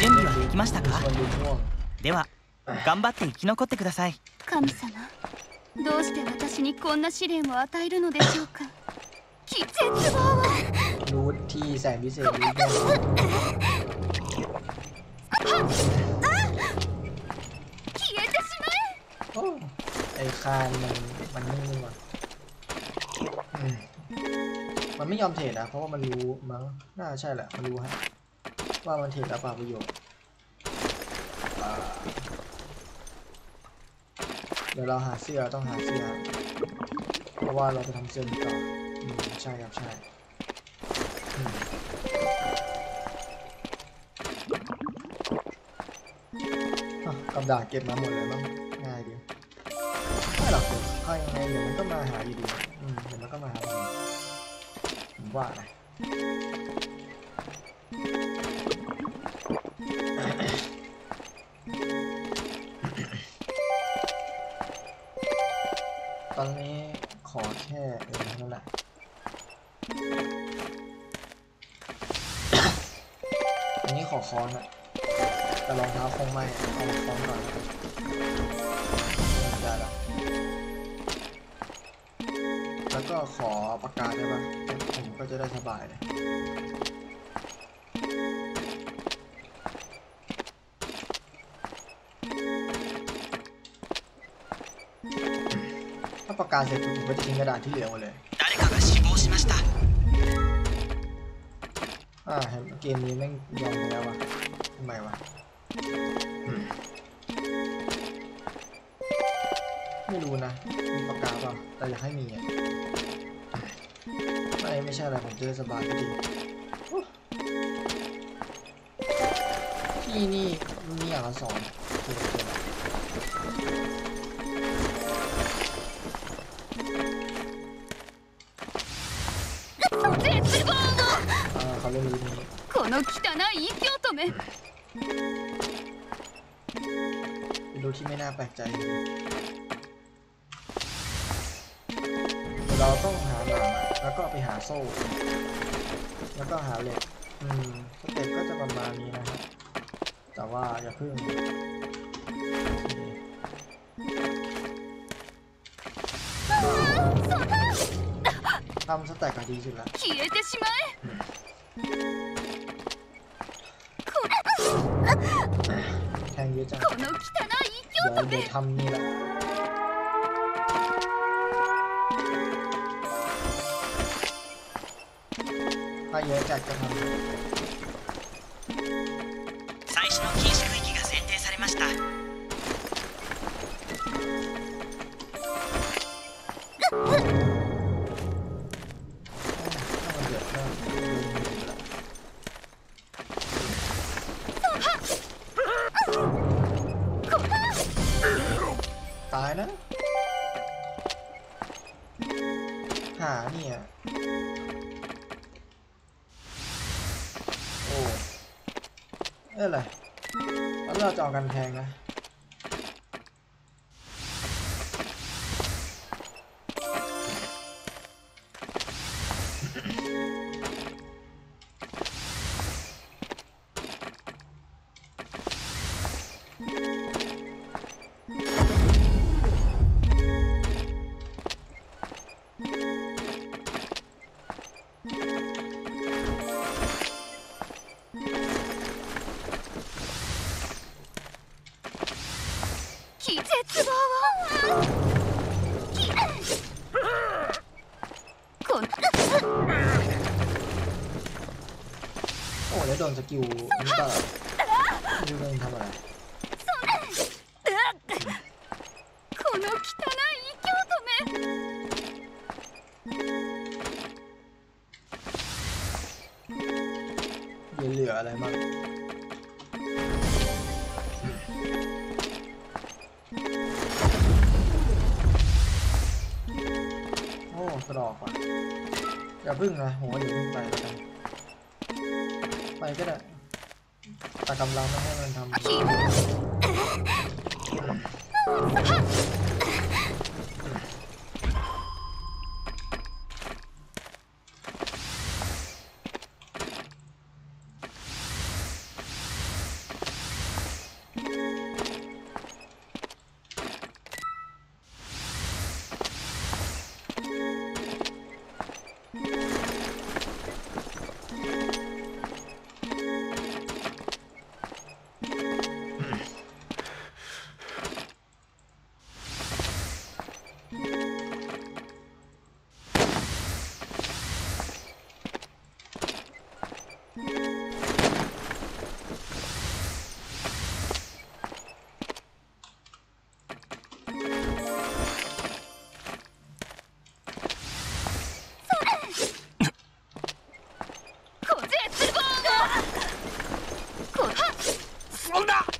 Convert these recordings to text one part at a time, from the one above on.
準備はできました ช か วนดูม่วง では頑張って生き残ってください神様どうして私にこんな試練を与えるのでしょうかき絶望は รูทที่แสงพิเศษรูทได้ 消えてし โอ้ไอคานมันมันนิ่งว่ะอื มันไม่ยอมเทรดนะเพราะว่ามันรู้มั้งน่าใช่แหละมันรู้ฮะว่ามันเทรดแล้วเปล่าประโยชน์เดี๋ยวเราหาเสื้อต้องหาเสื้อเพราะว่าเราจะทำเสื้อนี้ต่อใช่ครับใช่กับดาเก็บมาหมดเลยมั้งง่ายดีไม่หรอกถ้ายังไงเดี๋ยวมันก็มาหาอยู่ดี ว่านะตอนนี้ขอแค่เออนั่นแหละอันนี้ขอค้อนอะแต่รองเท้าคงไม่เอาค้อนก่อนแล้วกันได้แล้วแล้วก็ขอปากกาได้ปะผม ก็จะได้สบายเลยถ้าประกาศเสร็จผมก็จะทิ้งกระดาษที่เหลือหมดเลยอ่าเกมนี้แม่งยอมแล้ววะทำไมวะไม่รู้นะ มีปากกาเปล่าแต่อยากให้มีอะ ไม่ไม่ใช่อะไรผมจะได้สบายก็ดีโอ้ที่นี่มีอย่างละสองคืออะไรคืออะไร絶望 อ่าเขาเล่นรูนี้ この汚い異教徒め เป็นรูที่ไม่น่าแปลกใจเลยเดี๋ยวเราต้องหาหลัง แล้วก็ไปหาโซ่ แล้วก็หาเหล็ก อืมสเต็ปก็จะประมาณนี้นะครับ แต่ว่าอย่าเพิ่งทำสเต็ปก็ดีสุดละแทงเยอะจังเดี๋ยวทำนี่แหละ ちゃっ最初の禁止区域が選定されました。うっうっ เอ้ยอะไรแล้วเราจะเองกันแพงนะ กิลนี้ก็ยูเองทำอะไรเหลืออะไรบ้างโอ้กระดอกว่ะอย่าพึ่งนะโหอย่าพึ่งไปแล้วกันไปก็ได้ แต่กำลังไม่ให้มันทำ 熊大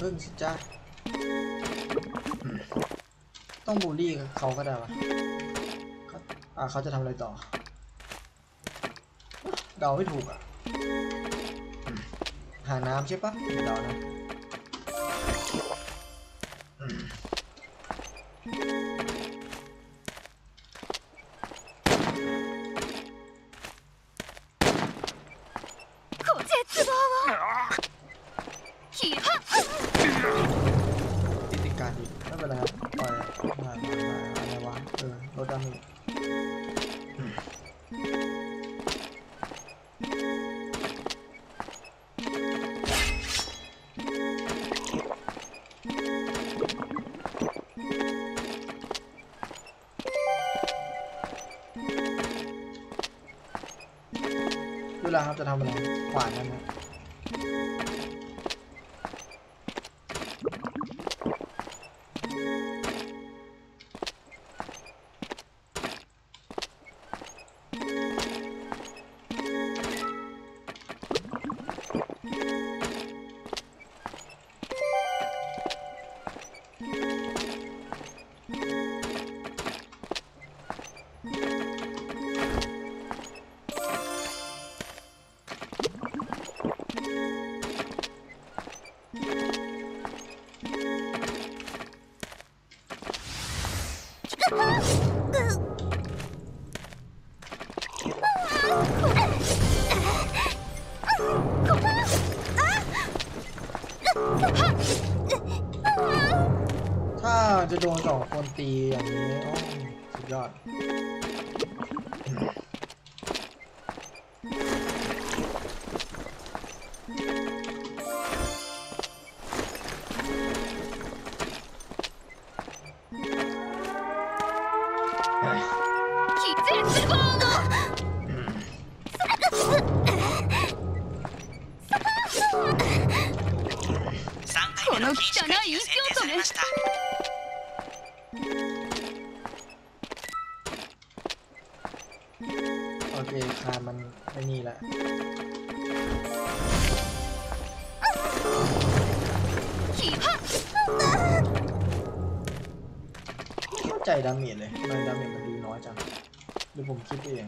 พึ่งสิจ้าต้องบูลลี่เขาก็ได้วะเขาอ่าเขาจะทำอะไรต่อ เดาไม่ถูกอะ หาน้ำใช่ปะเดานะ จะทำอะไรขวานนั่นนะ ถ้าจะโดนสองคนตีอย่างนี้โอ้สุดยอด 3回目の禁止区域が選定されました โอเคคานมันไม่นี่แหละ キハ เข้าใจดาเมจเลยทำไมดาเมจมันดูน้อยจังหรือผมคิดไปเอง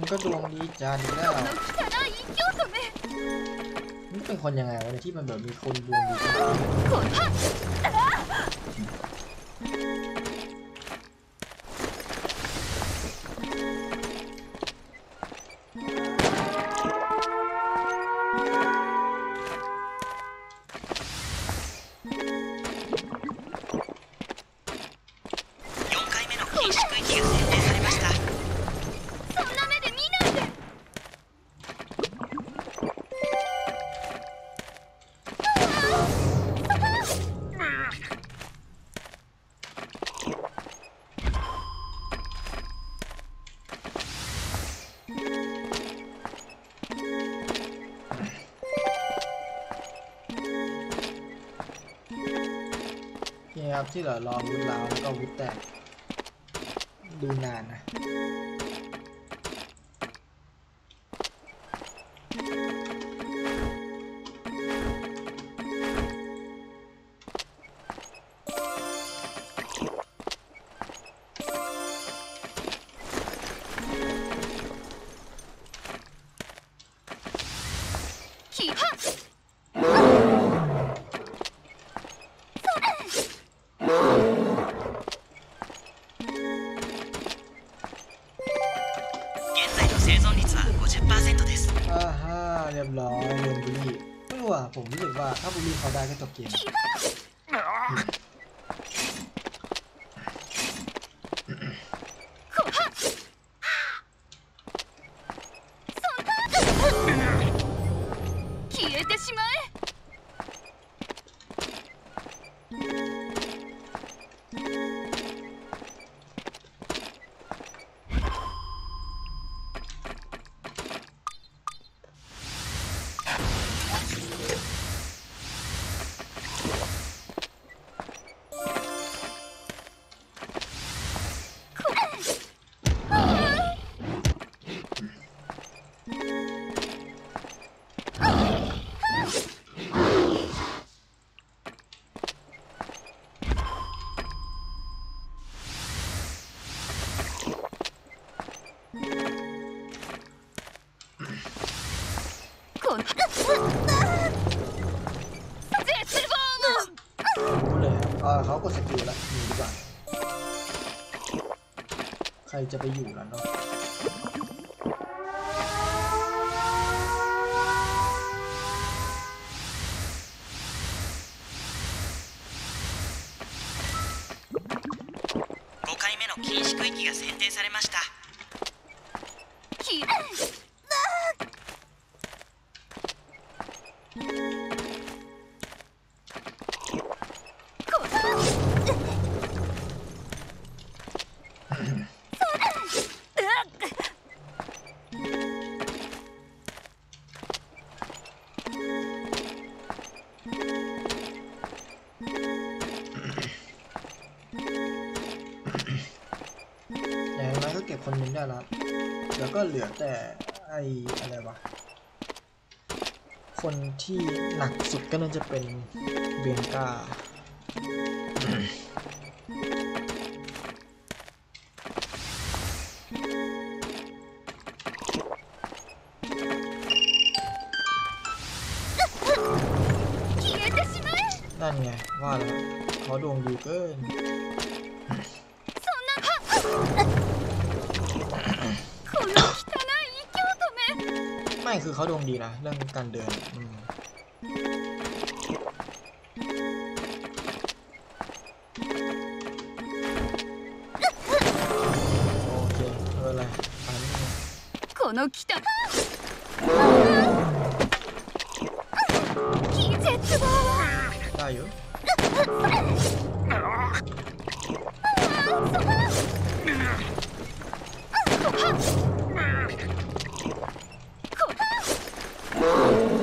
มันก็ดวงดีจานแล้วนี่เป็นคนยังไงวะเนี่ยที่มันแบบมีคนดวงดี ที่เหลือรอวุ้นลาวแล้วก็วุ้นแตกดูนานนะ เขาได้ก็จบเกม こはっそんな消えてしまえ กดสกิลแล้วหนีดีกว่า ใครจะไปอยู่แล้วเนาะ เหลือแต่ไออะไรวะ คนที่หนักสุดก็น่าจะเป็นเบงกานั่นไง ว่าแล้วขอดวงดีเกิน คือเขาดวงดีนะ เรื่องการเดินอืมโอเคไม่เป็นไรอันนี้ この汚気絶望 ได้อยู่ Oh.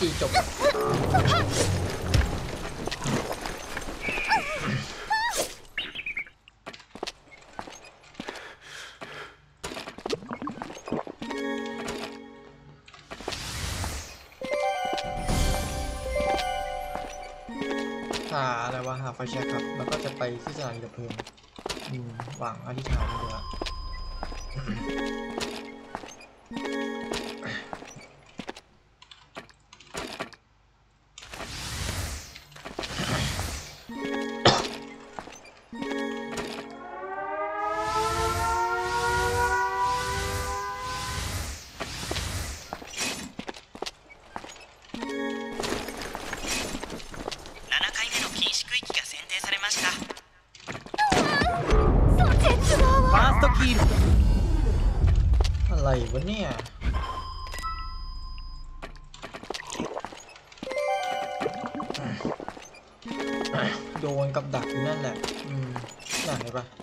ตีจบหาอะไรวะหาไฟแช็กครับ แล้วก็จะไปที่สถานีดับเพลิงหวังอธิษฐานเลยอะะเนี่ยโดนกับดักอยู่นั่นแหละ อืมน่าเห็นปะ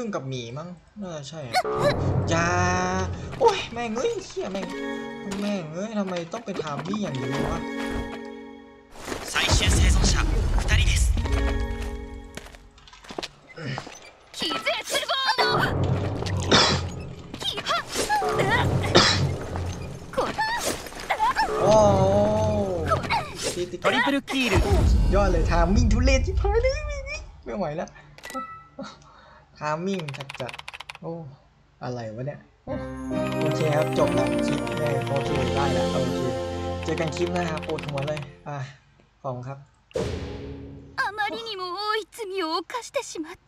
รึ่งกับหมีมั้งน่าจะใช่ยาโอ้ยแม่งเอ้ยเขี้ยแม่งแม่งเอ้ยทำไมต้องไปทามี่อย่างนี้วะโอ้ทติดเปิลคิลยอดเลยทามิ่งทุเรศที่พายเลยไม่ไหวแล้ว ทามมิ่งจัดจัดๆโอ้ อะไรวะเนี่ย โอเคครับ จบแล้วคลิปเนี่ยโอเค ได้แล้ว โอเค เจอกันคลิปหนะครับปวดหัวเลย อ่ะขอบคุณครับ あまりにも多い罪を犯してしまった